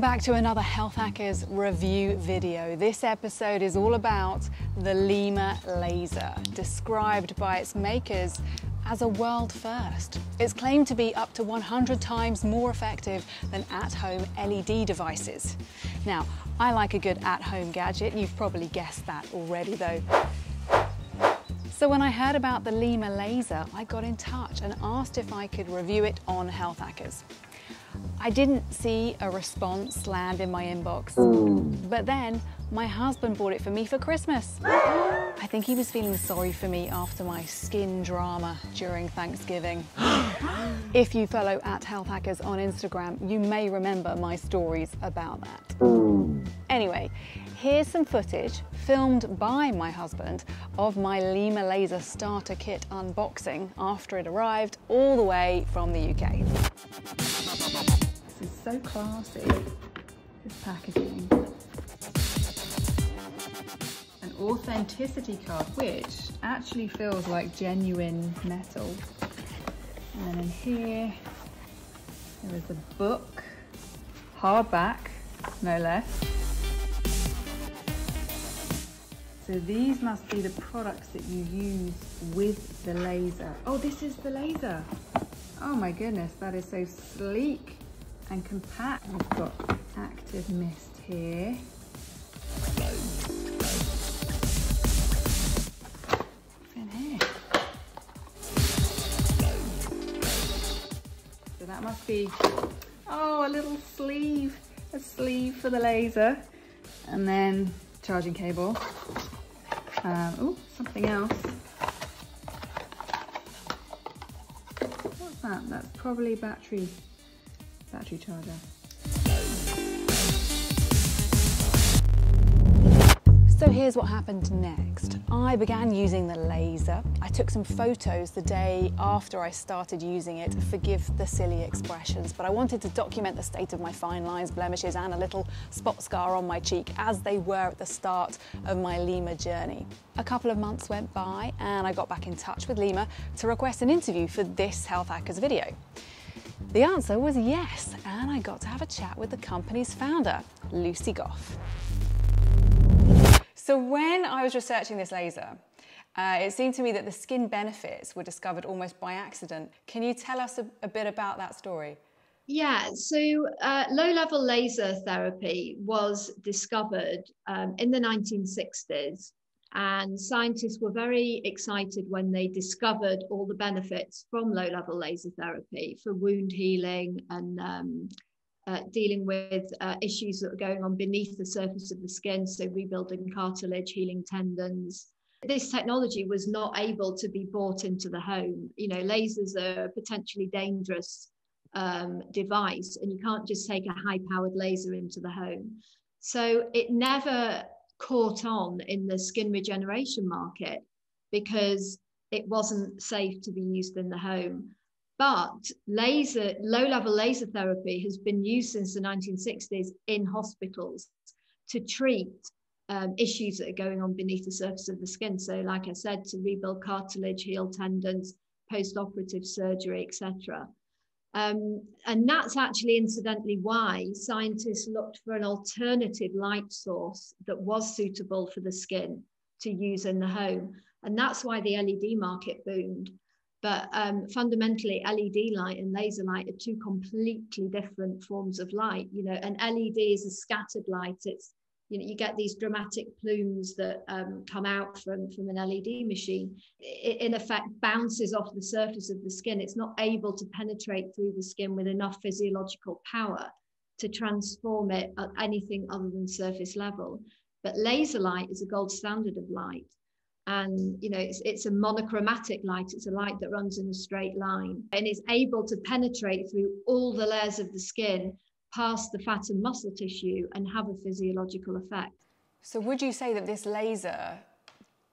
Welcome back to another Health Hackers review video. This episode is all about the Lyma laser, described by its makers as a world first. It's claimed to be up to 100 times more effective than at-home LED devices. Now, I like a good at-home gadget. You've probably guessed that already though. So when I heard about the Lyma laser, I got in touch and asked if I could review it on Health Hackers. I didn't see a response land in my inbox, but then my husband bought it for me for Christmas. I think he was feeling sorry for me after my skin drama during Thanksgiving. if you follow at Health Hackers on Instagram, you may remember my stories about that. Anyway, here's some footage filmed by my husband of my Lyma Laser starter kit unboxing after it arrived all the way from the UK. This is so classy, this packaging An authenticity card, which actually feels like genuine metal. And then in here, there is a book, hardback, no less. So these must be the products that you use with the laser. Oh, this is the laser. Oh my goodness, that is so sleek and compact. We've got active mist here. What's in here? So that must be, oh, a little sleeve, a sleeve for the laser. And then charging cable. Um, oh, something else. What's that? That's probably battery, battery charger. So here's what happened next. I began using the laser. I took some photos the day after I started using it, forgive the silly expressions, but I wanted to document the state of my fine lines, blemishes and a little spot scar on my cheek as they were at the start of my Lyma journey. A couple of months went by and I got back in touch with Lyma to request an interview for this Health Hackers video. The answer was yes, and I got to have a chat with the company's founder, Lucy Goff. So when I was researching this laser, uh, it seemed to me that the skin benefits were discovered almost by accident. Can you tell us a, a bit about that story? Yeah, so uh, low level laser therapy was discovered um, in the 1960s, and scientists were very excited when they discovered all the benefits from low level laser therapy for wound healing and um, uh, dealing with uh, issues that are going on beneath the surface of the skin, so rebuilding cartilage, healing tendons. This technology was not able to be brought into the home. You know, lasers are a potentially dangerous um, device, and you can't just take a high powered laser into the home. So it never caught on in the skin regeneration market because it wasn't safe to be used in the home. But laser, low level laser therapy has been used since the 1960s in hospitals to treat um, issues that are going on beneath the surface of the skin. So, like I said, to rebuild cartilage, heal tendons, post operative surgery, etc. Um, and that's actually incidentally why scientists looked for an alternative light source that was suitable for the skin to use in the home. And that's why the LED market boomed. But um, fundamentally, LED light and laser light are two completely different forms of light. You know, an LED is a scattered light. It's you know you get these dramatic plumes that um, come out from from an LED machine. It, in effect, bounces off the surface of the skin. It's not able to penetrate through the skin with enough physiological power to transform it at anything other than surface level. But laser light is a gold standard of light and you know it's, it's a monochromatic light it's a light that runs in a straight line and is able to penetrate through all the layers of the skin past the fat and muscle tissue and have a physiological effect. So would you say that this laser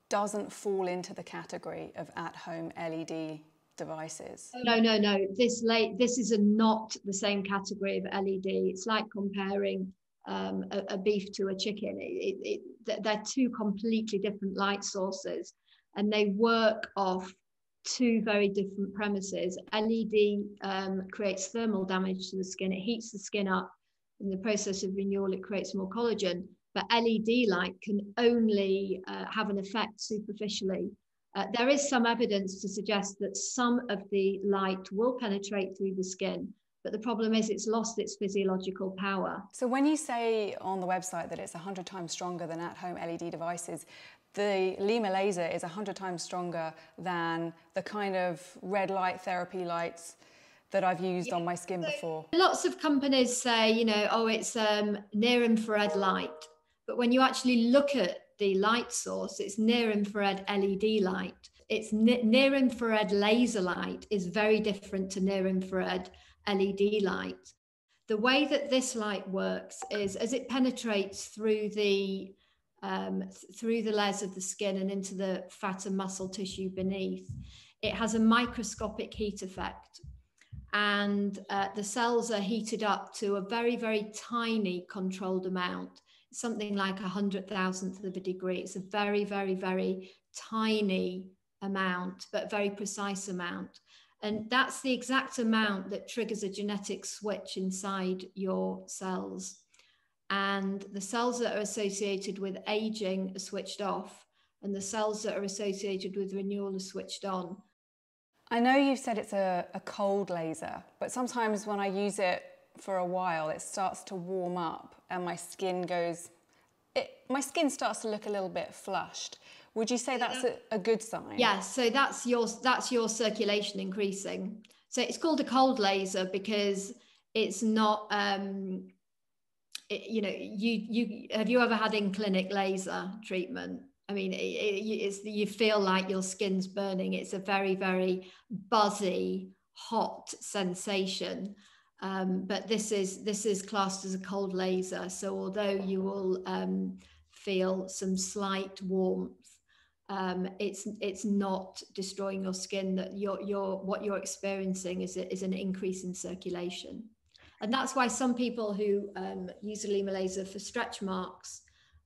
doesn't fall into the category of at-home led devices? No no no. This late this is a not the same category of led it's like comparing um, a, a, beef to a chicken. It, it, they're two completely different light sources and they work off two very different premises. LED um, creates thermal damage to the skin, it heats the skin up in the process of renewal, it creates more collagen. But LED light can only uh, have an effect superficially. Uh, there is some evidence to suggest that some of the light will penetrate through the skin, but the problem is it's lost its physiological power. So when you say on the website that it's 100 times stronger than at-home LED devices, the Lyma laser is 100 times stronger than the kind of red light therapy lights that I've used yeah. on my skin so before. Lots of companies say, you know, oh, it's um, near infrared light. But when you actually look at the light source, it's near infrared LED light. It's near infrared laser light is very different to near infrared LED light. The way that this light works is as it penetrates through the um, th- through the layers of the skin and into the fat and muscle tissue beneath, it has a microscopic heat effect and uh, the cells are heated up to a very, very tiny controlled amount, something like a hundred thousandth of a degree. It's a very, very, very tiny amount, but very precise amount. And that's the exact amount that triggers a genetic switch inside your cells. And the cells that are associated with aging are switched off, and the cells that are associated with renewal are switched on. I know you've said it's a, a cold laser, but sometimes when I use it for a while, it starts to warm up and my skin goes, it, my skin starts to look a little bit flushed. Would you say that's a, a good sign? Yes, so that's your that's your circulation increasing. So it's called a cold laser because it's not um, it, you know you you have you ever had in clinic laser treatment I mean, it, it, you feel like your skin's burning. It's a very, very buzzy, hot sensation. Um, but this is this is classed as a cold laser. So although you will um, feel some slight warmth, um, it's it's not destroying your skin. That your your what you're experiencing is a, is an increase in circulation, and that's why some people who um, use a laser for stretch marks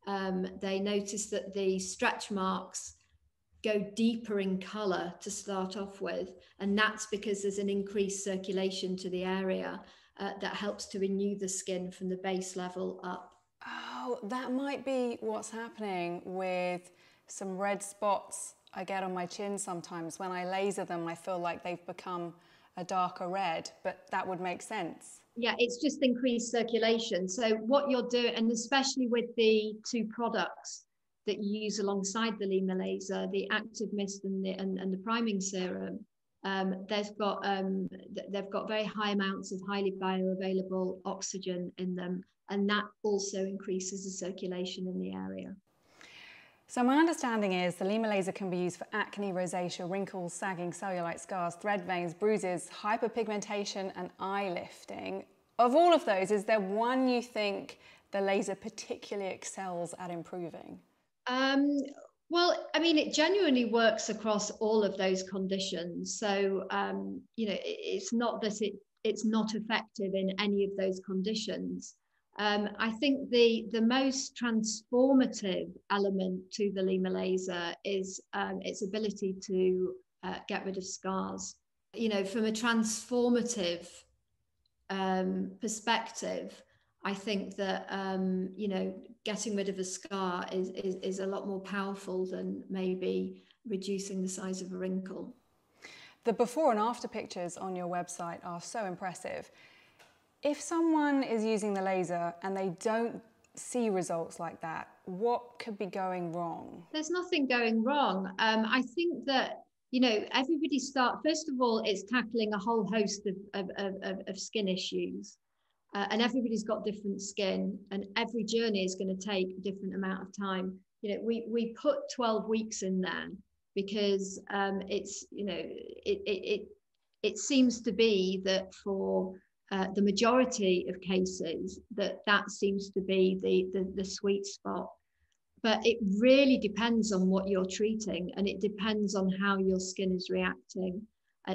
um, they notice that the stretch marks go deeper in colour to start off with. And that's because there's an increased circulation to the area uh, that helps to renew the skin from the base level up. Oh, that might be what's happening with some red spots I get on my chin sometimes. When I laser them, I feel like they've become a darker red, but that would make sense. Yeah it's just increased circulation. So what you're doing and especially with the two products that you use alongside the Lyma laser the active mist and the and, and the priming serum um, they've got um, they've got very high amounts of highly bioavailable oxygen in them and that also increases the circulation in the area so my understanding is the Lyma laser can be used for acne, rosacea, wrinkles, sagging, cellulite scars, thread veins, bruises, hyperpigmentation and eye lifting. Of all of those, is there one you think the laser particularly excels at improving? Um, well, I mean, it genuinely works across all of those conditions. So, um, you know, it's not that it, it's not effective in any of those conditions. Um, I think the, the most transformative element to the Lyma laser is um, its ability to uh, get rid of scars. You know, from a transformative um, perspective, I think that um, you know getting rid of a scar is, is is a lot more powerful than maybe reducing the size of a wrinkle. The before and after pictures on your website are so impressive. If someone is using the laser and they don't see results like that, what could be going wrong? There's nothing going wrong. Um, I think that you know everybody start first of all it's tackling a whole host of, of, of, of skin issues uh, and everybody's got different skin and every journey is going to take a different amount of time you know we we put 12 weeks in there because um, it's you know it, it it it seems to be that for uh, the majority of cases that that seems to be the, the, the sweet spot. But it really depends on what you're treating and it depends on how your skin is reacting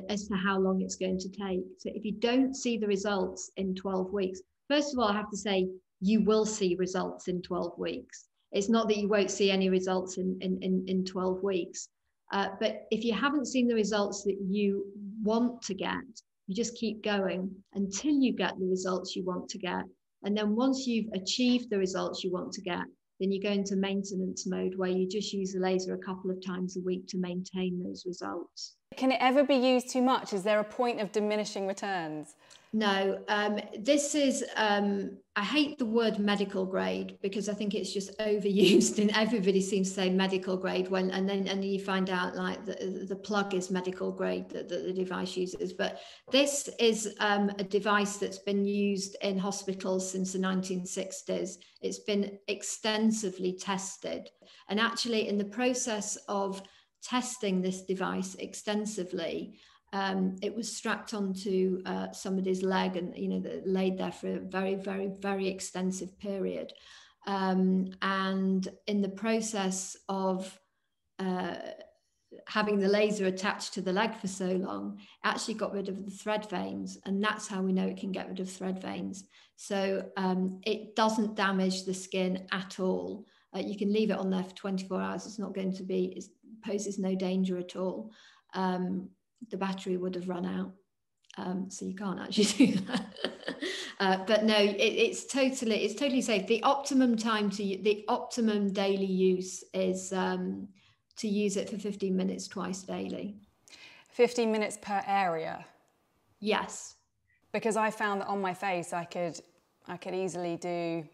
as to how long it's going to take. So if you don't see the results in 12 weeks first of all i have to say you will see results in 12 weeks. It's not that you won't see any results in in, in, in 12 weeks. Uh, but if you haven't seen the results that you want to get you just keep going until you get the results you want to get. And then once you've achieved the results you want to get, then you go into maintenance mode where you just use the laser a couple of times a week to maintain those results. Can it ever be used too much? Is there a point of diminishing returns? No, um, this is, um, I hate the word medical grade because I think it's just overused and everybody seems to say medical grade when, and then, and you find out like the, the plug is medical grade that, that the device uses. But this is um, a device that's been used in hospitals since the 1960s. It's been extensively tested. And actually in the process of testing this device extensively, um, it was strapped onto uh, somebody's leg and you know laid there for a very very very extensive period. Um, and in the process of uh, having the laser attached to the leg for so long actually got rid of the thread veins and that's how we know it can get rid of thread veins. So um, it doesn't damage the skin at all. Uh, you can leave it on there for 24 hours. It's not going to be it poses no danger at all um, the battery would have run out. Um, so you can't actually do that. uh, but no, it, it's totally it's totally safe. The optimum time to the optimum daily use is um, to use it for 15 minutes twice daily. 15 minutes per area. Yes. Because I found that on my face, I could I could easily do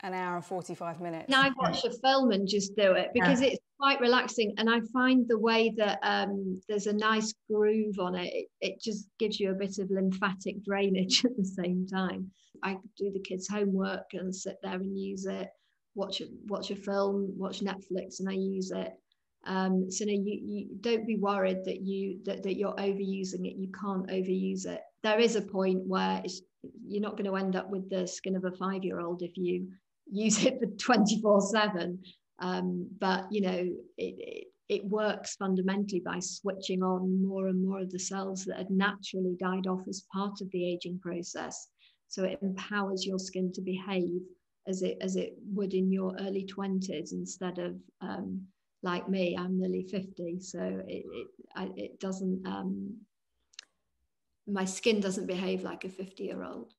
an hour and 45 minutes. Now I watch a film and just do it because yeah. it's quite relaxing. And I find the way that um, there's a nice groove on it, it, it just gives you a bit of lymphatic drainage at the same time. I do the kids' homework and sit there and use it, watch a, watch a film, watch Netflix, and I use it. Um, so no, you, you don't be worried that you that, that you're overusing it. You can't overuse it. There is a point where you're not going to end up with the skin of a five-year-old if you use it for 24 7 um, but you know it, it, it works fundamentally by switching on more and more of the cells that had naturally died off as part of the aging process. So it empowers your skin to behave as it as it would in your early 20s instead of um, like me i'm nearly 50 so it it, I, it doesn't um, my skin doesn't behave like a 50 year old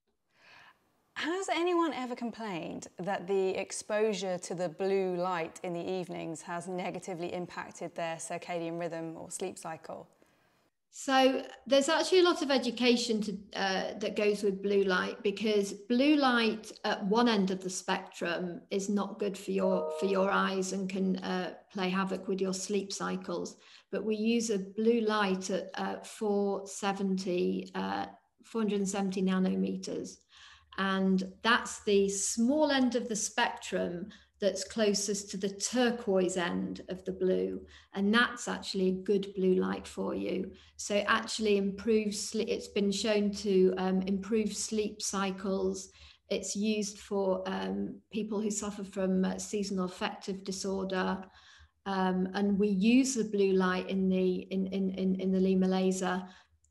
has anyone ever complained that the exposure to the blue light in the evenings has negatively impacted their circadian rhythm or sleep cycle? So there's actually a lot of education to, uh, that goes with blue light because blue light at one end of the spectrum is not good for your for your eyes and can uh, play havoc with your sleep cycles. But we use a blue light at uh, 470 470 nanometers and that's the small end of the spectrum that's closest to the turquoise end of the blue. And that's actually a good blue light for you. So it actually improves. It's been shown to um, improve sleep cycles. It's used for um, people who suffer from uh, seasonal affective disorder. Um, and we use the blue light in the in, in, in, in the Lyma laser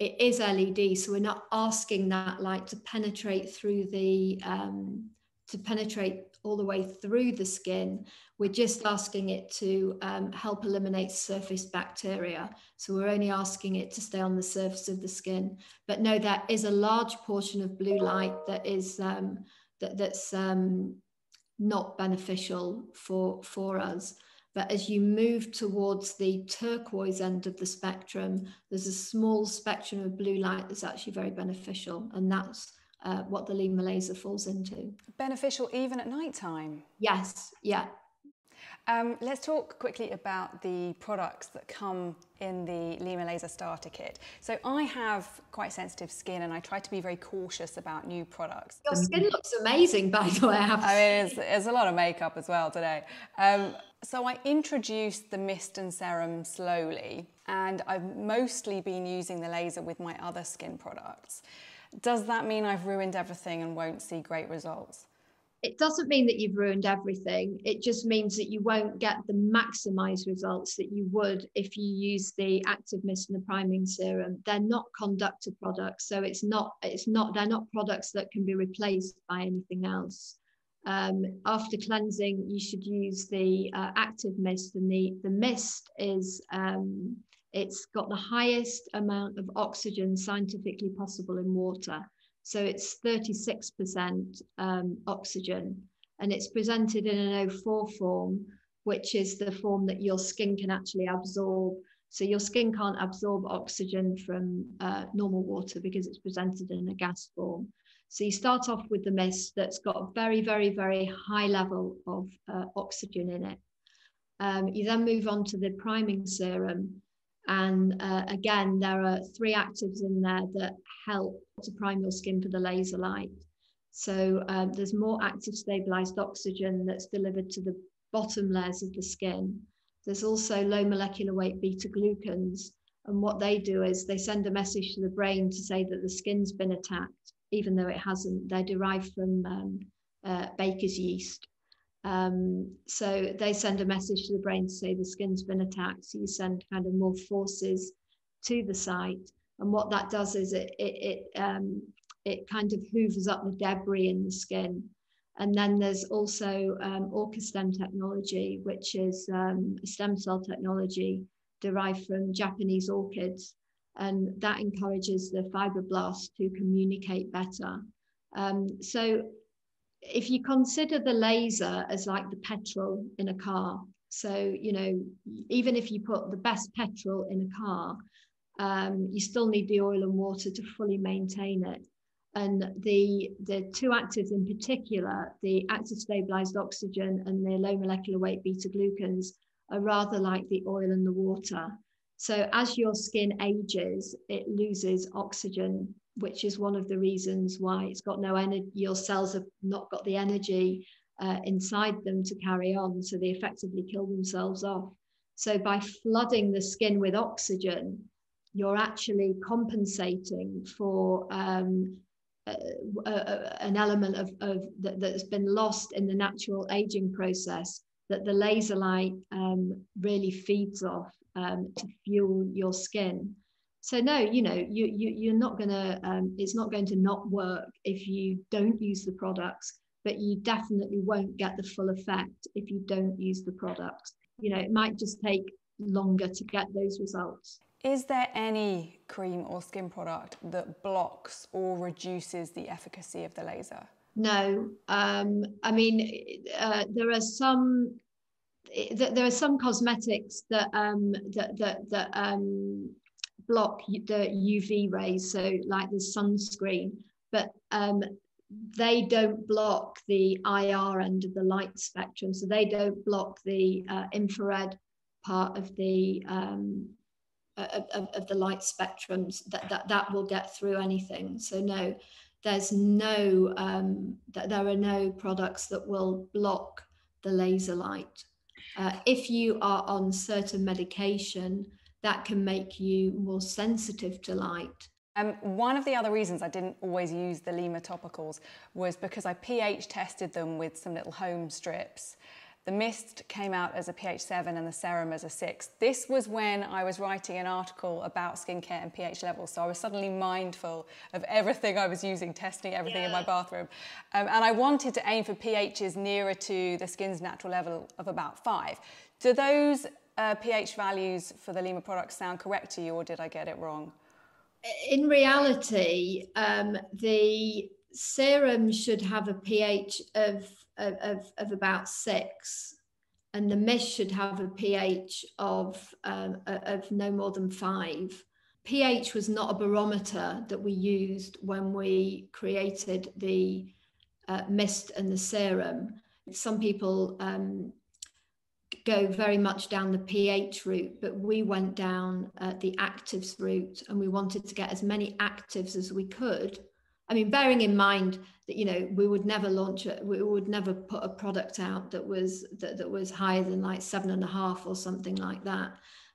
it is LED, so we're not asking that light to penetrate through the um, to penetrate all the way through the skin. We're just asking it to um, help eliminate surface bacteria. So we're only asking it to stay on the surface of the skin. But no, there is a large portion of blue light that is um, that, that's um, not beneficial for for us. But as you move towards the turquoise end of the spectrum, there's a small spectrum of blue light that's actually very beneficial. And that's uh, what the Lyma laser falls into. Beneficial even at night time? Yes, yeah. Um, let's talk quickly about the products that come in the Lyma Laser Starter Kit. So I have quite sensitive skin and I try to be very cautious about new products. Your skin looks amazing, by the way. I, have I mean, it's, it's, a lot of makeup as well today. Um, so I introduced the mist and serum slowly and I've mostly been using the laser with my other skin products. Does that mean I've ruined everything and won't see great results? It doesn't mean that you've ruined everything. It just means that you won't get the maximized results that you would if you use the active mist and the priming serum. They're not conductor products, so it's not it's not they're not products that can be replaced by anything else. Um, after cleansing, you should use the uh, active mist, and the the mist is um, it's got the highest amount of oxygen scientifically possible in water. So it's 36% um, oxygen and it's presented in an O4 form, which is the form that your skin can actually absorb. So your skin can't absorb oxygen from uh, normal water because it's presented in a gas form. So you start off with the mist that's got a very, very, very high level of uh, oxygen in it. Um, you then move on to the priming serum. And uh, again, there are three actives in there that help to prime your skin for the laser light. So um, there's more active stabilized oxygen that's delivered to the bottom layers of the skin. There's also low molecular weight beta glucans. And what they do is they send a message to the brain to say that the skin's been attacked even though it hasn't. They're derived from um, uh, baker's yeast. Um, so they send a message to the brain to say the skin's been attacked. So you send kind of more forces to the site. And what that does is it, it, it, um, it kind of hoovers up the debris in the skin. And then there's also um, OrcaStem technology, which is um, stem cell technology derived from Japanese orchids and that encourages the fibroblasts to communicate better. Um, so if you consider the laser as like the petrol in a car, so you know, even if you put the best petrol in a car, um, you still need the oil and water to fully maintain it. And the the two actives in particular, the active stabilized oxygen and the low molecular weight beta glucans, are rather like the oil and the water. So as your skin ages, it loses oxygen, which is one of the reasons why it's got no energy. Your cells have not got the energy uh, inside them to carry on. So they effectively kill themselves off. So by flooding the skin with oxygen, you're actually compensating for um, uh, uh, an element of, of that, that's been lost in the natural aging process that the laser light um, really feeds off um, to fuel your skin. So no, you know, you, you you're not gonna. Um, it's not going to not work if you don't use the products, but you definitely won't get the full effect if you don't use the products. You know, it might just take longer to get those results. Is there any cream or skin product that blocks or reduces the efficacy of the laser? No, um, I mean uh, there are some there are some cosmetics that um, that that, that um, block the UV rays, so like the sunscreen, but um, they don't block the IR end of the light spectrum. So they don't block the uh, infrared part of the um, of, of, the light spectrums. That, that that will get through anything. So no, there's no um, that there are no products that will block the laser light. Uh, if you are on certain medication, that can make you more sensitive to light. Um, one of the other reasons I didn't always use the Lyma topicals was because I pH tested them with some little home strips the mist came out as a pH 7 and the serum as a 6. This was when I was writing an article about skincare and pH levels, so I was suddenly mindful of everything I was using, testing everything yeah. in my bathroom. Um, and I wanted to aim for pHs nearer to the skin's natural level of about 5. Do those uh, pH values for the Lyma products sound correct to you, or did I get it wrong? In reality, um, the serum should have a pH of of, of, about six and the mist should have a pH of, um, of no more than five. pH was not a barometer that we used when we created the uh, mist and the serum. Some people um, go very much down the pH route, but we went down uh, the actives route and we wanted to get as many actives as we could I mean, bearing in mind that you know we would never launch it, we would never put a product out that was that, that was higher than like seven and a half or something like that.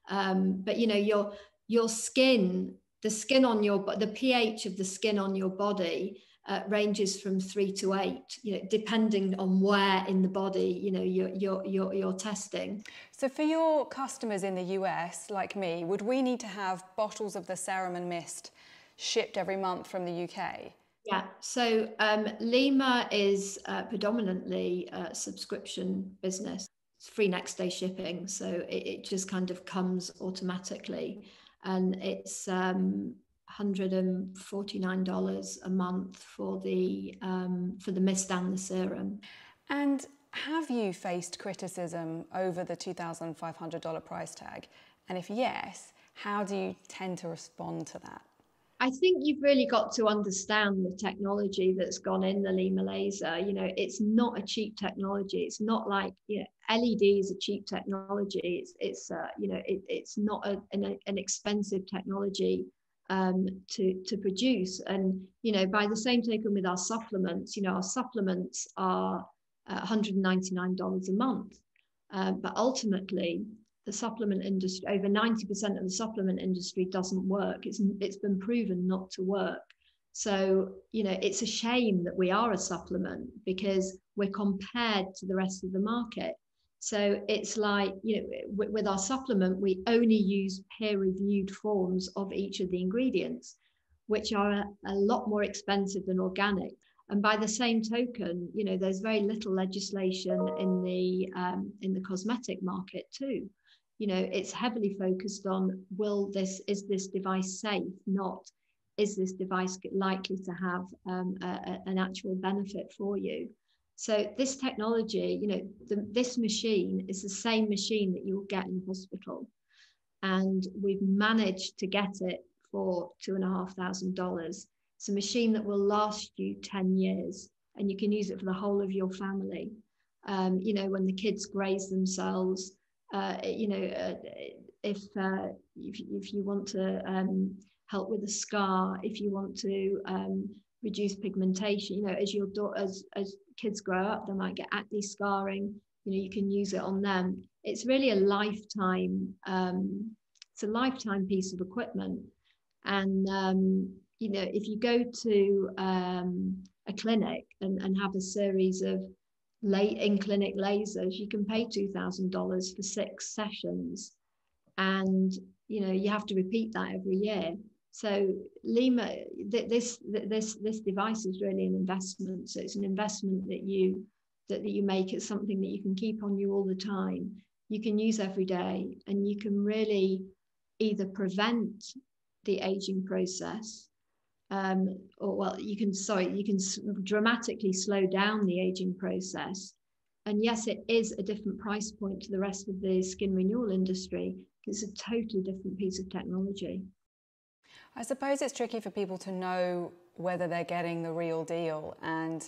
Um, but you know, your your skin, the skin on your the pH of the skin on your body uh, ranges from three to eight, you know, depending on where in the body you know you're, you're, you're, you're testing. So for your customers in the US, like me, would we need to have bottles of the serum and mist shipped every month from the UK? Yeah, so um, Lyma is uh, predominantly a subscription business. It's free next day shipping, so it, it just kind of comes automatically, and it's um, $149 a month for the um, for the mist and the serum. And have you faced criticism over the $2,500 price tag? And if yes, how do you tend to respond to that? I think you've really got to understand the technology that's gone in the Lyma laser. You know, it's not a cheap technology. It's not like you know, LED is a cheap technology. It's it's uh, you know it, it's not a, an, an expensive technology um, to to produce. And you know, by the same token with our supplements, you know, our supplements are $199 a month. Uh, but ultimately, the supplement industry, over 90% of the supplement industry doesn't work. It's, it's been proven not to work. So, you know, it's a shame that we are a supplement because we're compared to the rest of the market. So it's like, you know, with, with our supplement, we only use peer reviewed forms of each of the ingredients, which are a, a lot more expensive than organic. And by the same token, you know, there's very little legislation in the um, in the cosmetic market too. You know, it's heavily focused on will this is this device safe, not is this device likely to have um, a, a, an actual benefit for you. So this technology, you know, the, this machine is the same machine that you'll get in hospital, and we've managed to get it for two and a half thousand dollars it's a machine that will last you 10 years and you can use it for the whole of your family. Um, you know, when the kids graze themselves, uh, you know, uh, if, uh, if, if you want to um, help with a scar, if you want to um, reduce pigmentation, you know, as your as, as kids grow up, they might get acne scarring, you know, you can use it on them. It's really a lifetime, um, it's a lifetime piece of equipment. And um, you know, if you go to um, a clinic and, and have a series of late in clinic lasers, you can pay $2,000 for six sessions. And, you know, you have to repeat that every year. So Lyma, this, this, this device is really an investment. So it's an investment that you, that, that you make. It's something that you can keep on you all the time. You can use every day and you can really either prevent the aging process um, or well, you can sorry, you can dramatically slow down the aging process. And yes, it is a different price point to the rest of the skin renewal industry. It's a totally different piece of technology. I suppose it's tricky for people to know whether they're getting the real deal and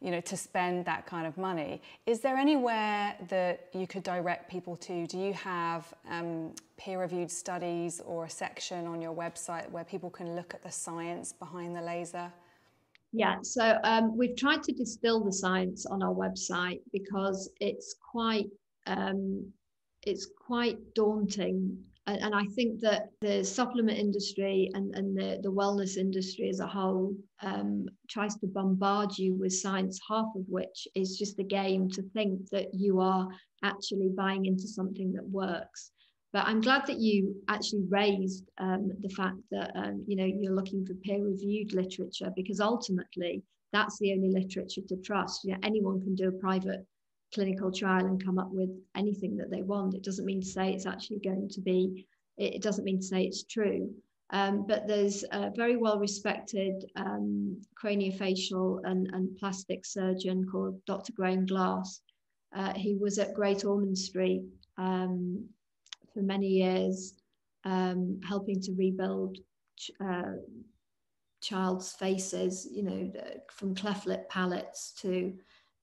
you know, to spend that kind of money. Is there anywhere that you could direct people to? Do you have um, peer-reviewed studies or a section on your website where people can look at the science behind the laser? Yeah, so um, we've tried to distill the science on our website because it's quite um, it's quite daunting and, and I think that the supplement industry and, and the, the wellness industry as a whole um, tries to bombard you with science, half of which is just a game to think that you are actually buying into something that works. But I'm glad that you actually raised um, the fact that um, you know you're looking for peer-reviewed literature because ultimately that's the only literature to trust. You know, anyone can do a private clinical trial and come up with anything that they want. It doesn't mean to say it's actually going to be, it doesn't mean to say it's true. Um, but there's a very well respected um, craniofacial and, and plastic surgeon called Dr. Graham Glass. Uh, he was at Great Ormond Street um, for many years, um, helping to rebuild ch- uh, child's faces, you know, from cleft lip palates to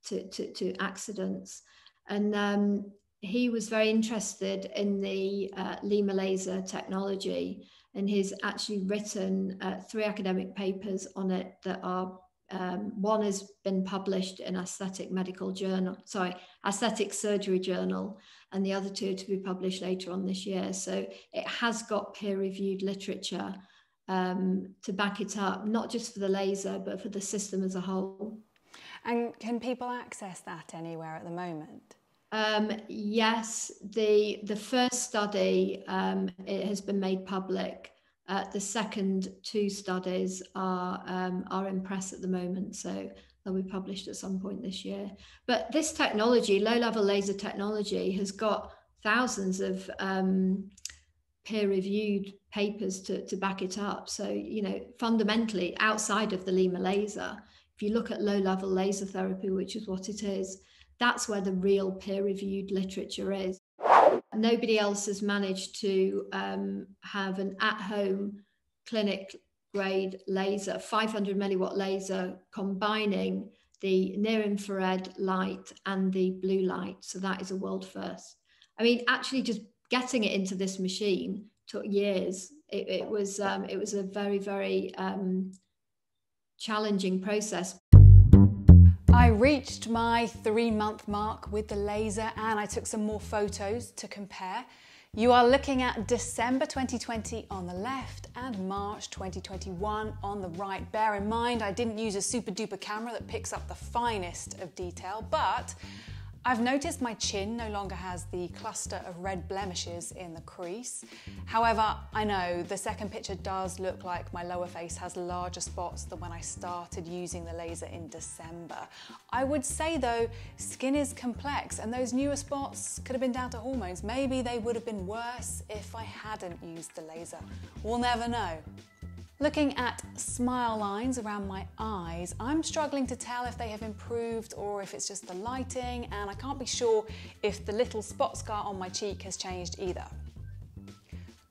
to, to, to accidents. And um, he was very interested in the uh, Lyma laser technology and he's actually written uh, three academic papers on it that are um, one has been published in aesthetic medical journal sorry aesthetic surgery journal and the other two to be published later on this year so it has got peer reviewed literature um, to back it up not just for the laser but for the system as a whole and can people access that anywhere at the moment? Um, yes, the the first study um, it has been made public. Uh, the second two studies are um, are in press at the moment, so they'll be published at some point this year. But this technology, low level laser technology, has got thousands of um, peer reviewed papers to, to back it up. So, you know, fundamentally, outside of the Lyma laser, if you look at low level laser therapy, which is what it is, that's where the real peer reviewed literature is. Nobody else has managed to um, have an at home clinic grade laser, 500 milliwatt laser, combining the near infrared light and the blue light. So that is a world first. I mean, actually, just getting it into this machine took years. It, it was um, it was a very very um, challenging process. I reached my three month mark with the laser and I took some more photos to compare. You are looking at December 2020 on the left and March 2021 on the right. Bear in mind, I didn't use a super duper camera that picks up the finest of detail, but I've noticed my chin no longer has the cluster of red blemishes in the crease. However, I know the second picture does look like my lower face has larger spots than when I started using the laser in December. I would say though, skin is complex and those newer spots could have been down to hormones. Maybe they would have been worse if I hadn't used the laser. We'll never know. Looking at smile lines around my eyes, I'm struggling to tell if they have improved or if it's just the lighting, and I can't be sure if the little spot scar on my cheek has changed either.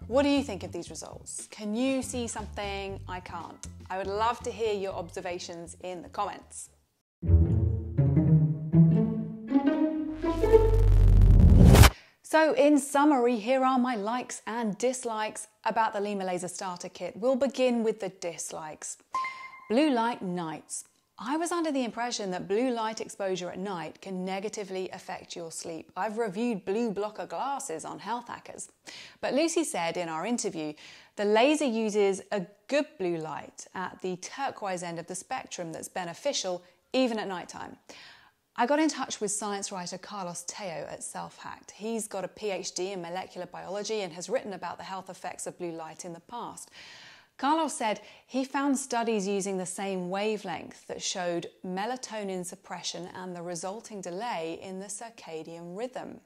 What do you think of these results? Can you see something I can't? I would love to hear your observations in the comments. So in summary, here are my likes and dislikes about the Lyma Laser Starter Kit. We'll begin with the dislikes. Blue light nights. I was under the impression that blue light exposure at night can negatively affect your sleep. I've reviewed blue blocker glasses on Health Hackers. But Lucy said in our interview, the laser uses a good blue light at the turquoise end of the spectrum that's beneficial even at nighttime. I got in touch with science writer Carlos Teo at SelfHacked. He's got a PhD in molecular biology and has written about the health effects of blue light in the past. Carlos said he found studies using the same wavelength that showed melatonin suppression and the resulting delay in the circadian rhythm.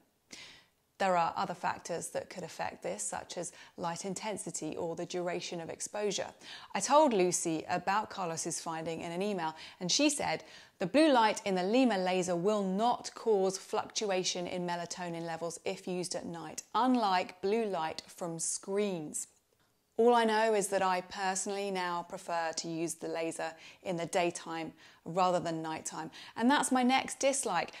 There are other factors that could affect this, such as light intensity or the duration of exposure. I told Lucy about Carlos's finding in an email, and she said the blue light in the Lyma laser will not cause fluctuation in melatonin levels if used at night, unlike blue light from screens. All I know is that I personally now prefer to use the laser in the daytime rather than nighttime, and that's my next dislike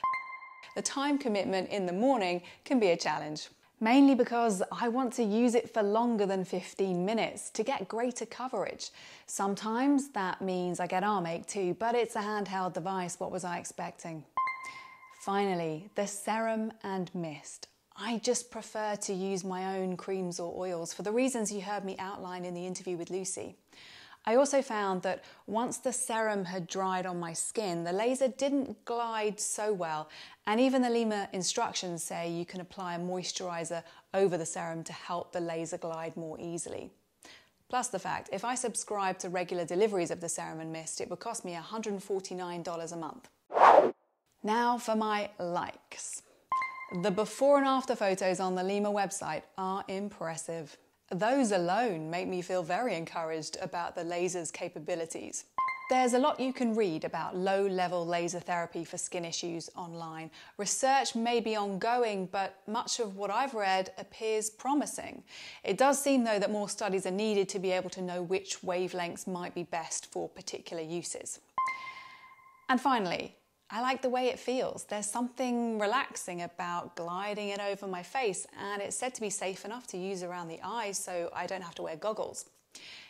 the time commitment in the morning can be a challenge. Mainly because I want to use it for longer than 15 minutes to get greater coverage. Sometimes that means I get arm ache too, but it's a handheld device. What was I expecting? Finally, the serum and mist. I just prefer to use my own creams or oils for the reasons you heard me outline in the interview with Lucy. I also found that once the serum had dried on my skin, the laser didn't glide so well. And even the Lyma instructions say you can apply a moisturizer over the serum to help the laser glide more easily. Plus the fact, if I subscribe to regular deliveries of the serum and mist, it would cost me $149 a month. Now for my likes. The before and after photos on the Lyma website are impressive. Those alone make me feel very encouraged about the laser's capabilities. There's a lot you can read about low level laser therapy for skin issues online. Research may be ongoing, but much of what I've read appears promising. It does seem, though, that more studies are needed to be able to know which wavelengths might be best for particular uses. And finally, I like the way it feels. There's something relaxing about gliding it over my face, and it's said to be safe enough to use around the eyes so I don't have to wear goggles.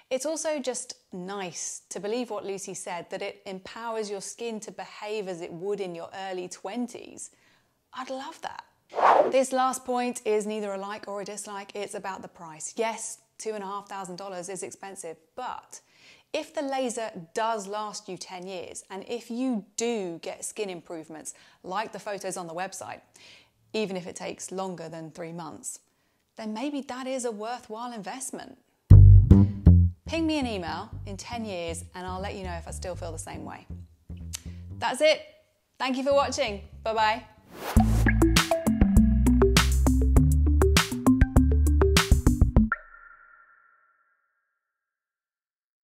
It's also just nice to believe what Lucy said that it empowers your skin to behave as it would in your early 20s. I'd love that. This last point is neither a like or a dislike, it's about the price. Yes, $2,500 is expensive, but if the laser does last you 10 years, and if you do get skin improvements like the photos on the website, even if it takes longer than three months, then maybe that is a worthwhile investment. Ping me an email in 10 years and I'll let you know if I still feel the same way. That's it. Thank you for watching. Bye bye.